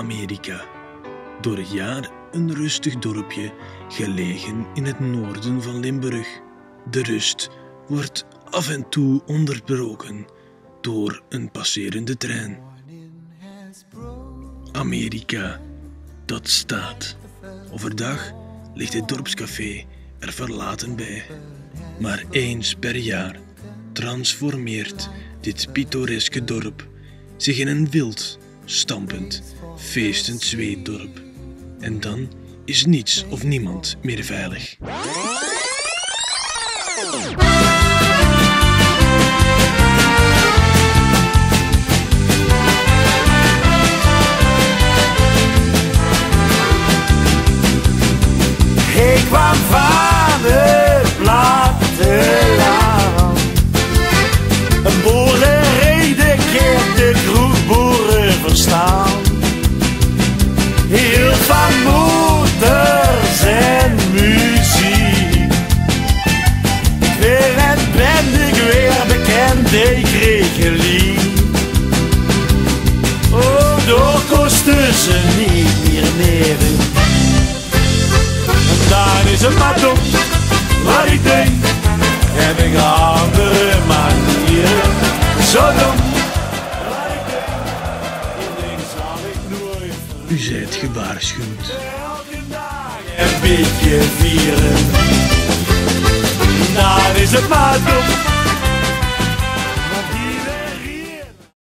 Amerika. Door het jaar een rustig dorpje gelegen in het noorden van Limburg. De rust wordt af en toe onderbroken door een passerende trein. Amerika, dat staat. Overdag ligt het dorpscafé er verlaten bij. Maar eens per jaar transformeert dit pittoreske dorp zich in een wild, stampend, feestend zweetdorp. En dan is niets of niemand meer veilig. Ik kwam regelie. Oh, door kosten ze niet meer meer. En dan is het maar dom wat ik denk. Heb ik andere manieren. Zo dom. Nooit U zijt gewaarschuwd. elke dag een beetje vieren. Dan is het maar dom